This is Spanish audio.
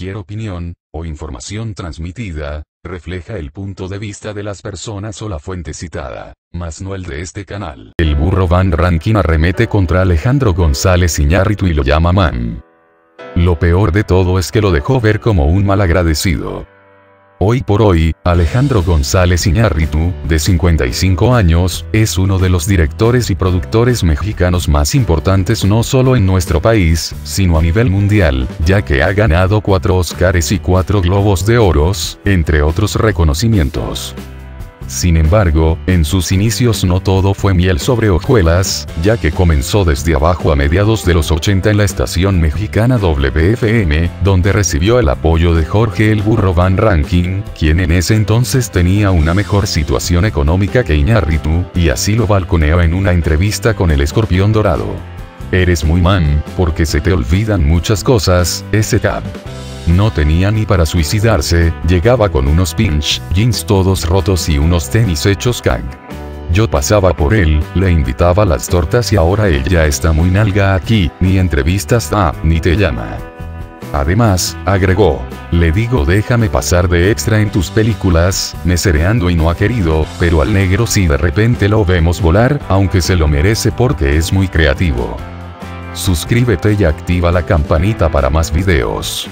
Cualquier opinión, o información transmitida, refleja el punto de vista de las personas o la fuente citada, mas no el de este canal. El burro Van Rankin arremete contra Alejandro González Iñárritu y lo llama man. Lo peor de todo es que lo dejó ver como un malagradecido. Hoy por hoy, Alejandro González Iñárritu, de 55 años, es uno de los directores y productores mexicanos más importantes no solo en nuestro país, sino a nivel mundial, ya que ha ganado cuatro Oscars y cuatro Globos de Oros, entre otros reconocimientos. Sin embargo, en sus inicios no todo fue miel sobre hojuelas, ya que comenzó desde abajo a mediados de los 80 en la estación mexicana WFM, donde recibió el apoyo de Jorge el Burro Van Ranking, quien en ese entonces tenía una mejor situación económica que Iñárritu, y así lo balconeó en una entrevista con el Escorpión Dorado. Eres muy man, porque se te olvidan muchas cosas, ese cap. No tenía ni para suicidarse, llegaba con unos pinch, jeans todos rotos y unos tenis hechos cag. Yo pasaba por él, le invitaba las tortas y ahora él ya está muy nalga aquí, ni entrevistas da, ni te llama. Además, agregó, le digo déjame pasar de extra en tus películas, mesereando y no ha querido, pero al negro sí de repente lo vemos volar, aunque se lo merece porque es muy creativo. Suscríbete y activa la campanita para más videos.